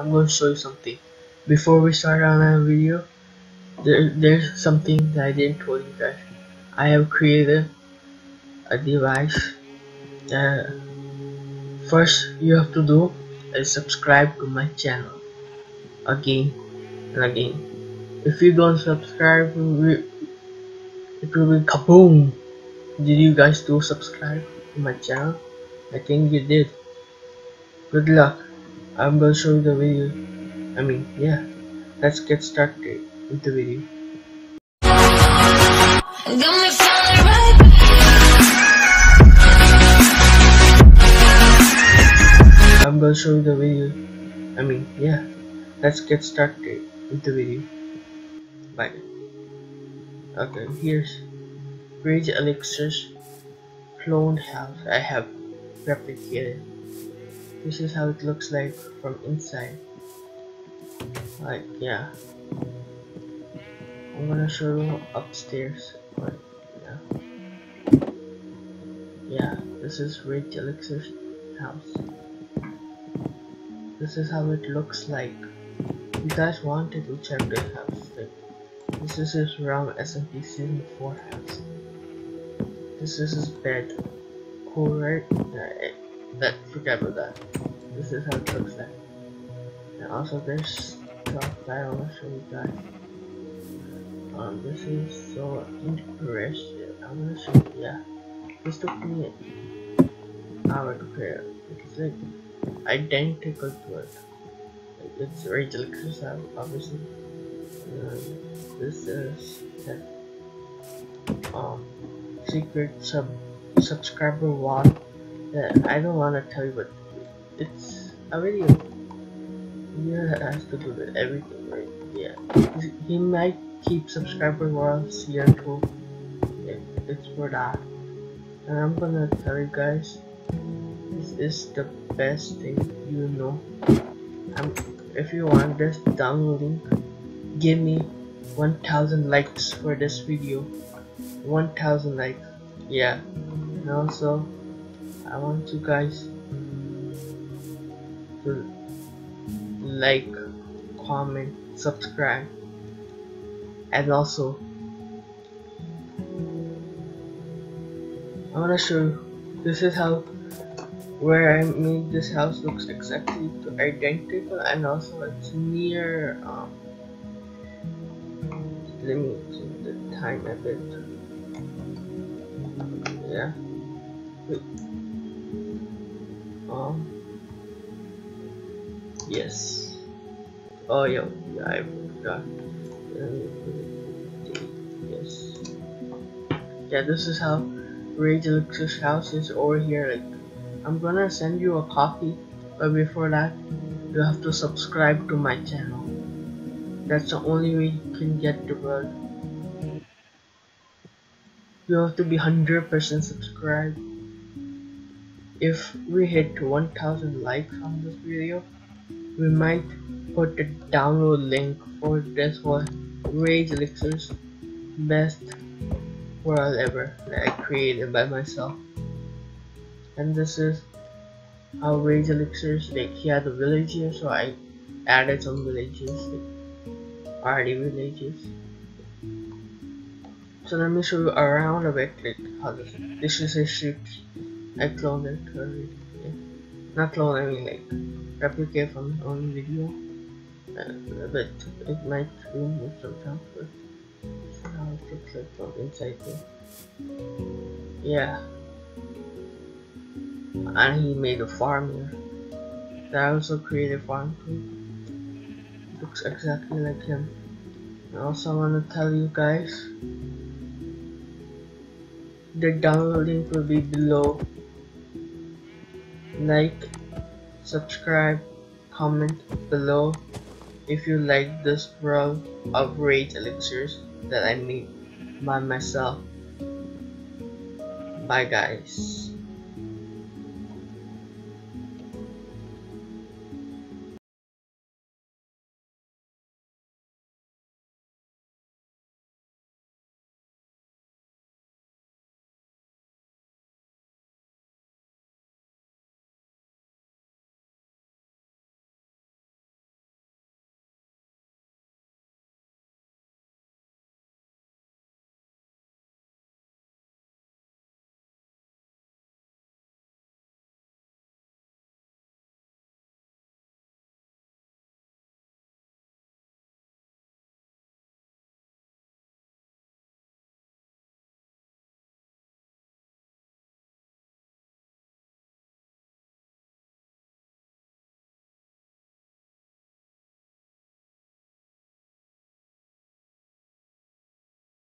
I'm going to show you something. Before we start on our video, there, there's something that I didn't tell you guys. I have created a device that first you have to do is subscribe to my channel again and again. If you don't subscribe, it will be kaboom! Did you guys do subscribe to my channel? I think you did. Good luck. I'm gonna show you the video. I mean, yeah. Let's get started with the video. I'm gonna show you the video. I mean, yeah. Let's get started with the video. Bye. Okay, here's Rage Elixir's cloned house I have replicated. This is how it looks like from inside. Like, yeah. I'm gonna show you upstairs. But, yeah. Yeah, this is Rage Elixir's house. This is how it looks like. You guys wanted to check this house. Like, this is his SMP season 4 house. This is his bed. Cool, right? Yeah, that, forget about that. This is how it looks like. And also there's stuff that I want to show you guys. Um, this is so interesting. I'm gonna show you, yeah. This took me an hour to prepare. It's like identical to it. Like, it's Rage Elixir, obviously. And this is the um secret sub subscriber one that I don't want to tell you, but it's a video. Yeah, has to do with everything, right? Yeah, he might keep subscriber worlds here too. Yeah, it's for that. And I'm gonna tell you guys, this is the best thing you know. I'm, if you want this download link, give me 1000 likes for this video. 1000 likes, yeah. And also, I want you guys to like, comment, subscribe, and also I want to show you this is how where I made this house looks exactly identical and also it's near um change the time a bit yeah Wait. Yes. Oh yeah, I forgot. Yes. Yeah this is how Rage Elixir's house is over here. Like I'm gonna send you a copy but before that you have to subscribe to my channel. That's the only way you can get the world. You have to be 100% subscribed if we hit 1000 likes on this video we might put the download link for this one. Rage Elixir's best world ever that I created by myself. And this is how Rage Elixirs like he had a village here so I added some villages like party villages. So let me show you around a bit like how this this is a ship I cloned it already yeah. not clone I mean like replicate from my own video. Uh, but it might remove sometimes but how it looks like from inside there yeah. And he made a farm here. That I also created farm too looks exactly like him. And also want to tell you guys the download link will be below. Like subscribe comment below. If you like this world of rage elixirs that I made by myself. Bye guys